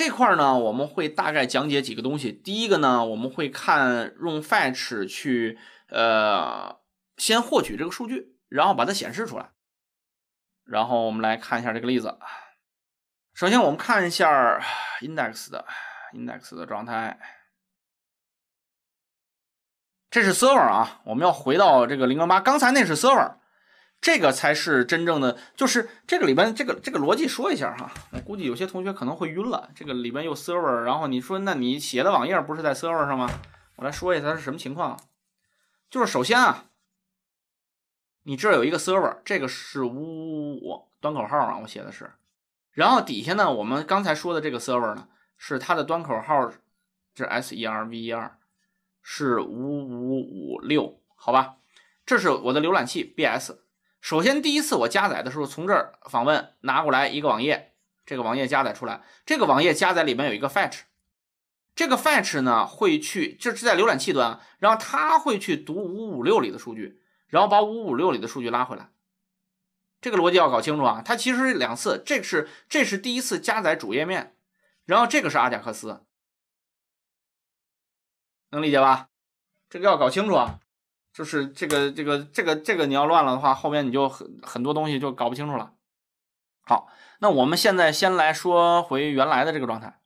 这块呢，我们会大概讲解几个东西。第一个呢，我们会看用 fetch 去呃先获取这个数据，然后把它显示出来。然后我们来看一下这个例子。首先，我们看一下 index 的 index 的状态。这是 server 啊，我们要回到这个零零八，刚才那是 server，这个才是真正的，就是这个里边这个这个逻辑说一下哈，我估计有些同学可能会晕了，这个里边有 server，然后你说那你写的网页不是在 server 上吗？我来说一下它是什么情况，就是首先啊，你这儿有一个 server，这个是五五五端口号啊，我写的是，然后底下呢，我们刚才说的这个 server 呢，是它的端口号，这 s e r v e r。是五五五六，好吧，这是我的浏览器 BS。首先，第一次我加载的时候，从这儿访问拿过来一个网页，这个网页加载出来，这个网页加载里面有一个 fetch，这个 fetch 呢会去，这是在浏览器端，然后它会去读五五六里的数据，然后把五五六里的数据拉回来。这个逻辑要搞清楚啊，它其实两次，这是这是第一次加载主页面，然后这个是阿贾克斯。能理解吧？这个要搞清楚啊，就是这个这个这个这个你要乱了的话，后面你就很很多东西就搞不清楚了。好，那我们现在先来说回原来的这个状态。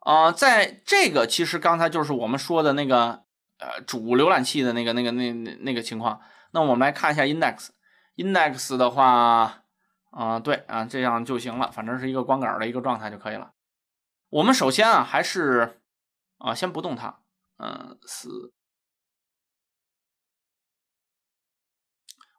啊，在这个其实刚才就是我们说的那个呃主浏览器的那个那个那那那个情况。那我们来看一下 index，index 的话，啊对啊这样就行了，反正是一个光杆的一个状态就可以了。我们首先啊，还是啊，先不动它，嗯，四。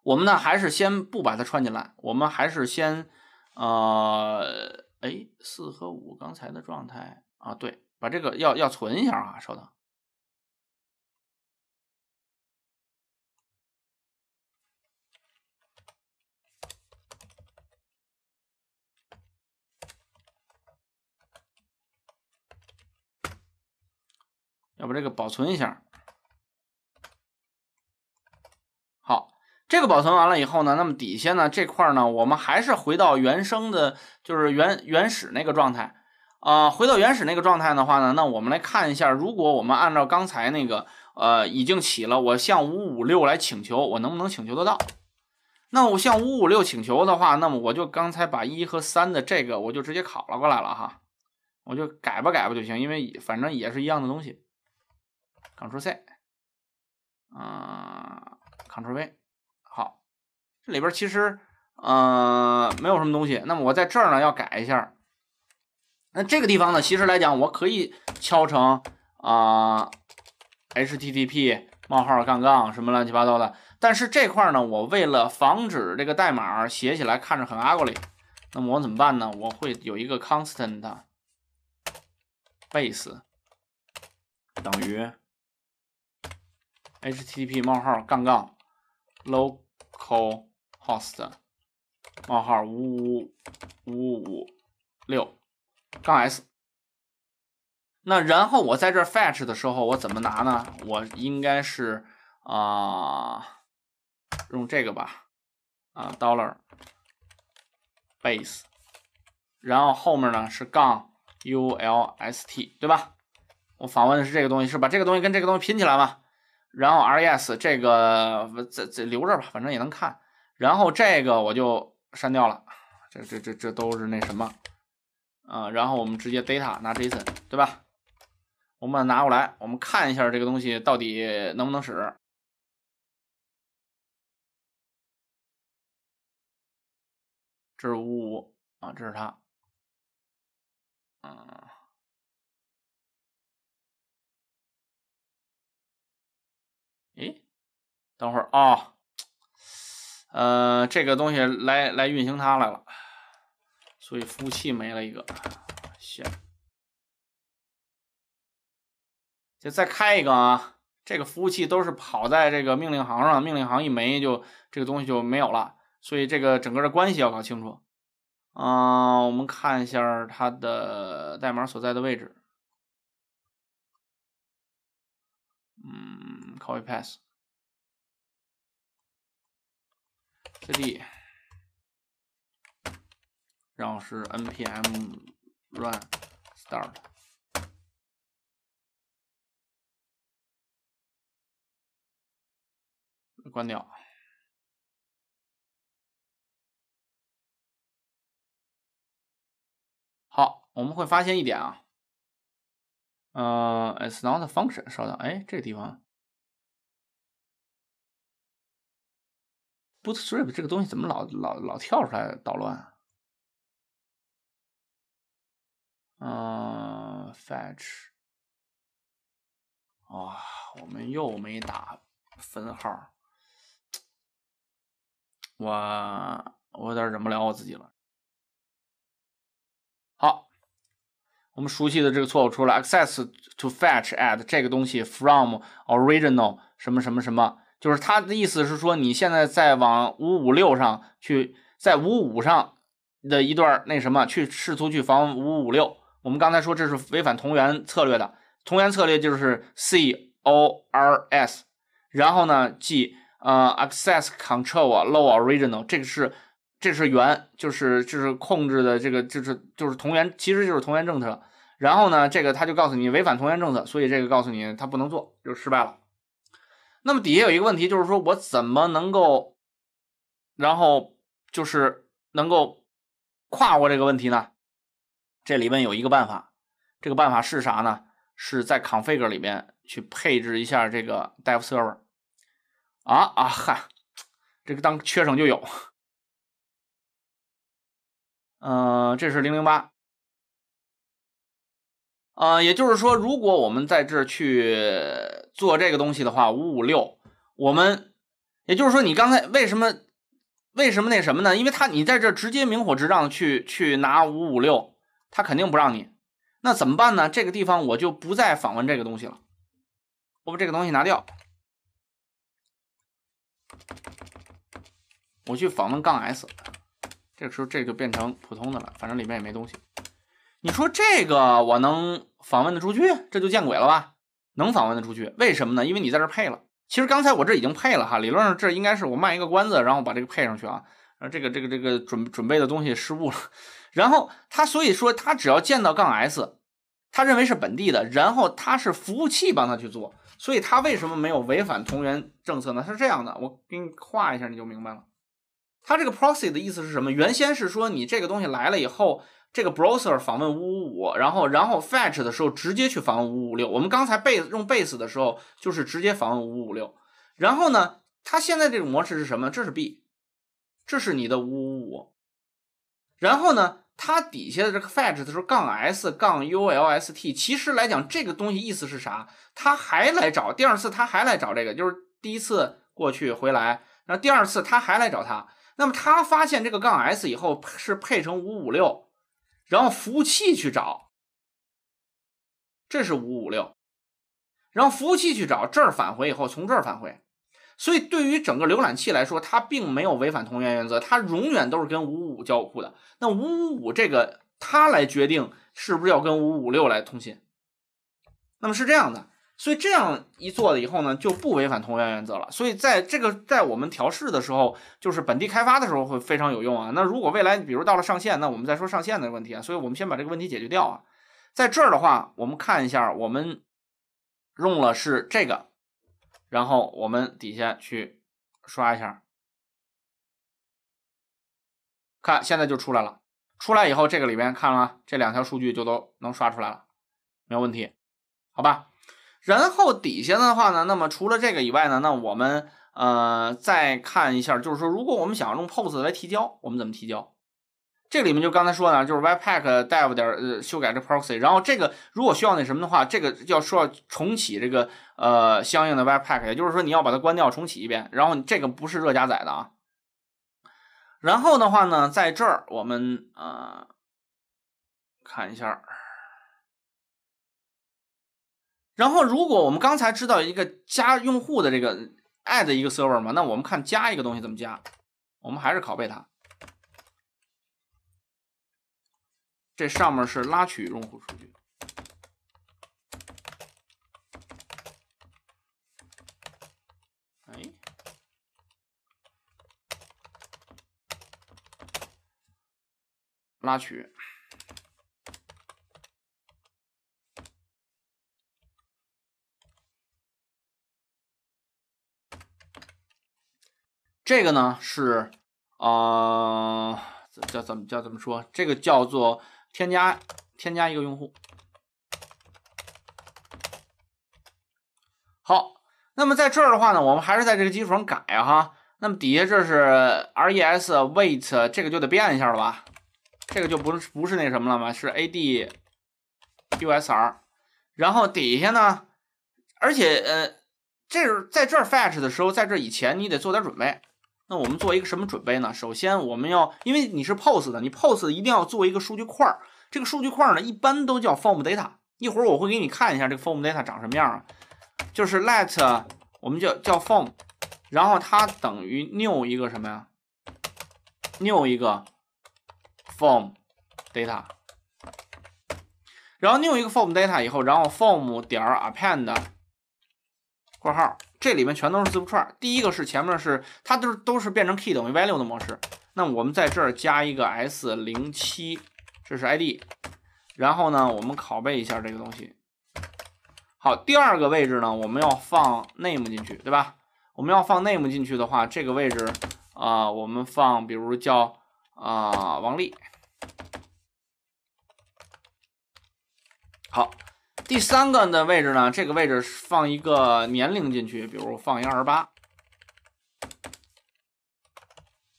我们呢，还是先不把它穿进来，我们还是先，呃，哎，四和五刚才的状态啊，对，把这个要要存一下啊，稍等。要把这个保存一下。好，这个保存完了以后呢，那么底下呢这块呢，我们还是回到原生的，就是原原始那个状态啊。回到原始那个状态的话呢，那我们来看一下，如果我们按照刚才那个呃已经起了，我向五五六来请求，我能不能请求得到？那我向五五六请求的话，那么我就刚才把一和三的这个我就直接拷了过来了哈，我就改吧改吧就行，因为反正也是一样的东西。Ctrl C，啊，Ctrl V，好，这里边其实呃没有什么东西。那么我在这儿呢要改一下。那这个地方呢，其实来讲我可以敲成啊 HTTP 冒号杠杠什么乱七八糟的。但是这块呢，我为了防止这个代码写起来看着很 ugly，那么我怎么办呢？我会有一个 constant base 等于。Http 冒号杠杠 localhost 冒号五五五五六杠 s。那然后我在这 fetch 的时候，我怎么拿呢？我应该是啊，用这个吧，啊 dollar base，然后后面呢是杠 ulst，对吧？我访问的是这个东西，是把这个东西跟这个东西拼起来嘛？然后 res 这个这这留着吧，反正也能看。然后这个我就删掉了，这这这这都是那什么啊？然后我们直接 data 拿 JSON 对吧？我们拿过来，我们看一下这个东西到底能不能使。这是五五啊，这是它，嗯。等会儿啊，呃，这个东西来来运行它来了，所以服务器没了一个，行，就再开一个啊。这个服务器都是跑在这个命令行上，命令行一没就这个东西就没有了，所以这个整个的关系要搞清楚。嗯，我们看一下它的代码所在的位置，嗯。copy pass cd 然后是 npm run start，关掉。好，我们会发现一点啊，呃，it's not a function。稍等，哎，这个地方，Bootstrap 这个东西怎么老老老跳出来捣乱？嗯，fetch，哇，我们又没打分号，我我有点忍不了我自己了。好，我们熟悉的这个错误出来，access to fetch at 这个东西 from original 什么什么什么，就是他的意思是说，你现在在往五五六上去，在五五上的一段那什么去试图去防五五六。我们刚才说这是违反同源策略的，同源策略就是 CORS，然后呢，G 呃 access control low original 这个是。这是源，就是就是控制的这个，就是就是同源，其实就是同源政策。然后呢，这个他就告诉你违反同源政策，所以这个告诉你他不能做，就失败了。那么底下有一个问题，就是说我怎么能够，然后就是能够跨过这个问题呢？这里面有一个办法，这个办法是啥呢？是在 config 里面去配置一下这个 dev server。啊啊嗨，这个当缺省就有。嗯，这是零零八，呃，也就是说，如果我们在这去做这个东西的话，五五六，我们，也就是说，你刚才为什么为什么那什么呢？因为他你在这直接明火执仗去去拿五五六，他肯定不让你，那怎么办呢？这个地方我就不再访问这个东西了，我把这个东西拿掉，我去访问杠 s。这个时候这就变成普通的了，反正里面也没东西。你说这个我能访问的出去？这就见鬼了吧？能访问的出去？为什么呢？因为你在这配了。其实刚才我这已经配了哈，理论上这应该是我卖一个关子，然后把这个配上去啊。然后这个这个这个准准备的东西失误了。然后他所以说他只要见到杠 s，他认为是本地的，然后他是服务器帮他去做，所以他为什么没有违反同源政策呢？是这样的，我给你画一下你就明白了。他这个 proxy 的意思是什么？原先是说你这个东西来了以后，这个 browser 访问五五五，然后然后 fetch 的时候直接去访问五五六。我们刚才 base 用 base 的时候就是直接访问五五六。然后呢，它现在这种模式是什么？这是 B，这是你的五五五。然后呢，它底下的这个 fetch 的时候杠 s 杠 ulst，其实来讲这个东西意思是啥？它还来找第二次，它还来找这个，就是第一次过去回来，然后第二次它还来找它。那么他发现这个杠 s 以后是配成五五六，然后服务器去找，这是五五六，然后服务器去找这儿返回以后从这儿返回，所以对于整个浏览器来说，它并没有违反同源原则，它永远都是跟五五五交互的。那五五五这个它来决定是不是要跟五五六来通信，那么是这样的。所以这样一做了以后呢，就不违反同源原则了。所以在这个在我们调试的时候，就是本地开发的时候会非常有用啊。那如果未来比如到了上线，那我们再说上线的问题啊。所以我们先把这个问题解决掉啊。在这儿的话，我们看一下，我们用了是这个，然后我们底下去刷一下，看现在就出来了。出来以后，这个里边看了这两条数据就都能刷出来了，没有问题，好吧？然后底下的话呢，那么除了这个以外呢，那我们呃再看一下，就是说，如果我们想要用 POST 来提交，我们怎么提交？这里面就刚才说呢，就是 Webpack dev 点呃修改这 proxy，然后这个如果需要那什么的话，这个要说要重启这个呃相应的 Webpack，也就是说你要把它关掉重启一遍，然后这个不是热加载的啊。然后的话呢，在这儿我们呃看一下。然后，如果我们刚才知道一个加用户的这个 add 一个 server 嘛，那我们看加一个东西怎么加？我们还是拷贝它。这上面是拉取用户数据。哎，拉取。这个呢是，呃，叫怎么叫怎么说？这个叫做添加添加一个用户。好，那么在这儿的话呢，我们还是在这个基础上改哈。那么底下这是 res wait，这个就得变一下了吧？这个就不是不是那什么了吗？是 ad usr，然后底下呢，而且呃，这是在这儿 fetch 的时候，在这以前你得做点准备。那我们做一个什么准备呢？首先我们要，因为你是 pos 的，你 pos 一定要做一个数据块儿。这个数据块儿呢，一般都叫 form data。一会儿我会给你看一下这个 form data 长什么样啊？就是 let 我们叫叫 form，然后它等于 new 一个什么呀？new 一个 form data，然后 new 一个 form data 以后，然后 form 点 append 括号。这里面全都是字符串，第一个是前面是它都是都是变成 key 等于 value 的模式。那我们在这儿加一个 s 零七，这是 id。然后呢，我们拷贝一下这个东西。好，第二个位置呢，我们要放 name 进去，对吧？我们要放 name 进去的话，这个位置啊，我们放比如叫啊王丽。好。第三个的位置呢？这个位置放一个年龄进去，比如放一二十八。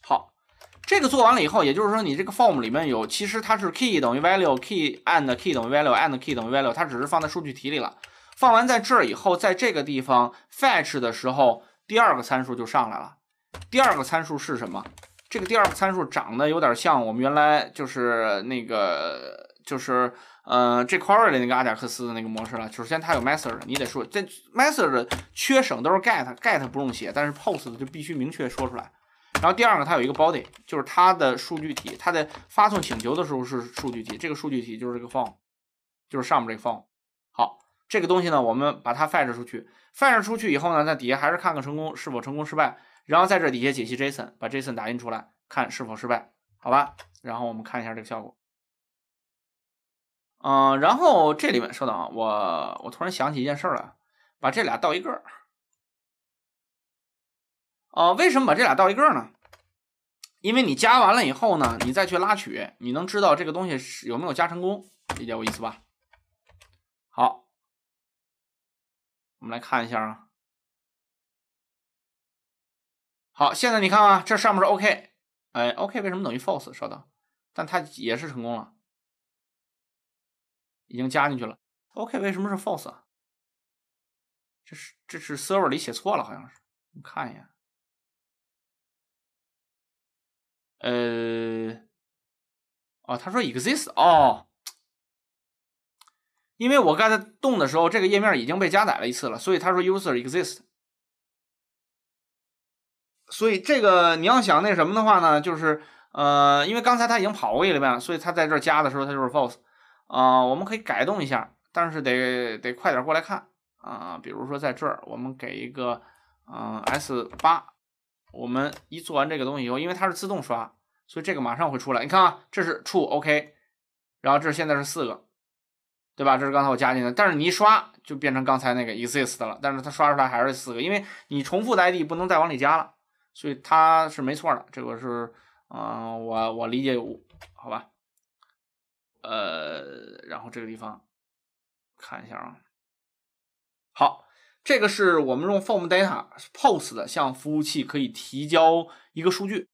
好，这个做完了以后，也就是说你这个 form 里面有，其实它是 key 等于 value，key and key 等于 value，and key 等于 value，它只是放在数据题里了。放完在这儿以后，在这个地方 fetch 的时候，第二个参数就上来了。第二个参数是什么？这个第二个参数长得有点像我们原来就是那个就是。呃，jQuery 的那个阿贾克斯的那个模式了。首先它有 method，你得说这 method 缺省都是 get，get 不用写，但是 post 就必须明确说出来。然后第二个，它有一个 body，就是它的数据体，它在发送请求的时候是数据体，这个数据体就是这个 form，就是上面这个 form。好，这个东西呢，我们把它 fetch 出去，fetch 出去以后呢，在底下还是看看成功是否成功失败，然后在这底下解析 JSON，把 JSON 打印出来，看是否失败，好吧？然后我们看一下这个效果。嗯，然后这里面稍等啊，我我突然想起一件事来，把这俩倒一个。哦，为什么把这俩倒一个呢？因为你加完了以后呢，你再去拉取，你能知道这个东西是有没有加成功，理解我意思吧？好，我们来看一下啊。好，现在你看啊，这上面是 OK，哎，OK 为什么等于 false？稍等，但它也是成功了。已经加进去了，OK，为什么是 false 啊？这是这是 server 里写错了，好像是，你看一眼。呃，哦，他说 exist，哦，因为我刚才动的时候，这个页面已经被加载了一次了，所以他说 user exist。所以这个你要想那什么的话呢，就是呃，因为刚才他已经跑过一遍，所以他在这加的时候，他就是 false。啊，我们可以改动一下，但是得得快点过来看啊。比如说在这儿，我们给一个嗯 S 八，我们一做完这个东西以后，因为它是自动刷，所以这个马上会出来。你看啊，这是 true OK，然后这现在是四个，对吧？这是刚才我加进的，但是你一刷就变成刚才那个 exist 了，但是它刷出来还是四个，因为你重复的 ID 不能再往里加了，所以它是没错的。这个是嗯，我我理解有误好吧。呃，然后这个地方看一下啊，好，这个是我们用 form data post 的向服务器可以提交一个数据。